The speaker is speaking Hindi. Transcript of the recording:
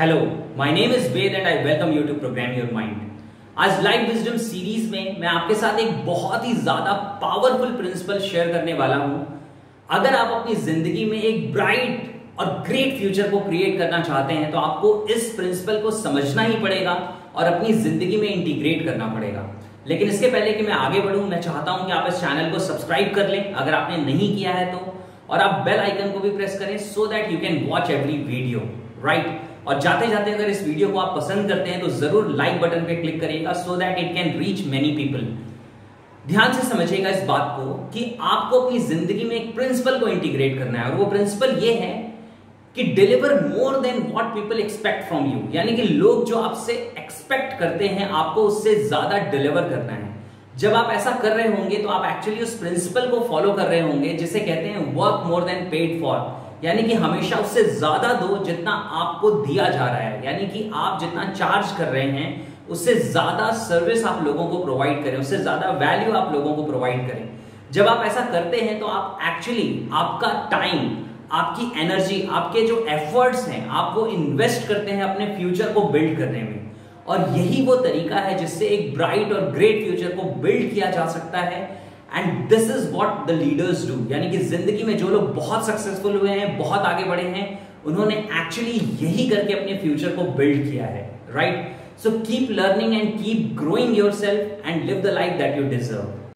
Hello my name is Ved and I welcome you to program your mind आज लाइव विजडम सीरीज़ में मैं आपके साथ एक बहुत ही ज़्यादा पावरफुल प्रिंसिपल शेयर करने वाला हूँ। अगर आप अपनी ज़िंदगी में एक ब्राइट और ग्रेट फ्यूचर को क्रिएट करना चाहते हैं तो आपको इस प्रिंसिपल को समझना ही पड़ेगा और अपनी ज़िंदगी में इंटीग्रेट करना पड़ेगा। लेकिन इसके पहले कि मैं आगे बढ़ूं, मैं चाहता हूँ कि आप इस चैनल को सब्सक्राइब कर लें। अगर आपने नहीं किया है तो और आप बेल आइकन को भी प्रेस करें so that you can watch every video right और जाते जाते अगर इस वीडियो को आप पसंद करते हैं तो ज़रूर लाइक बटन पे क्लिक करिएगा so that it can reach many people ध्यान से समझिएगा इस बात को कि आपको अपनी ज़िंदगी में एक प्रिंसिपल को इंटीग्रेट करना है और वो प्रिंसिपल ये है कि deliver more than what people expect from you यानी कि लोग जो आपसे एक्सपेक्ट करते हैं, आपको उससे ज़्यादा डिलीवर करना है। जब आप ऐसा कर रहे होंगे तो आप एक्चुअली उस प्रिंसिपल को फॉलो कर रहे होंगे, जिसे कहते हैं work more than paid for यानी कि हमेशा उससे ज़्यादा दो जितना आपको दिया जा रहा है, यानी कि आप जितना चार्ज कर रहे हैं, उससे ज़्यादा सर्विस आप लोगों को प्रोवाइड करें, उससे ज़्यादा वैल्यू आप लोगों को प्रोवाइड करें। जब आप ऐसा करते हैं तो आप एक्चुअली आपका टाइम आपकी एनर्जी आपके जो एफर्ट्स हैं, आप वो इन्वेस्ट करते हैं अपने फ्यूचर को बिल्ड करने में। और यही वो तरीका है जिससे एक ब्राइट और ग्रेट फ्यूचर को बिल्ड किया जा सकता है। And this is what the leaders do यानी कि ज़िंदगी में जो लोग बहुत सक्सेसफुल हुए हैं, बहुत आगे बढ़े हैं, उन्होंने एक्चुअली यही करके अपने फ्यूचर को बिल्ड किया है right so keep learning and keep growing yourself and live the life that you deserve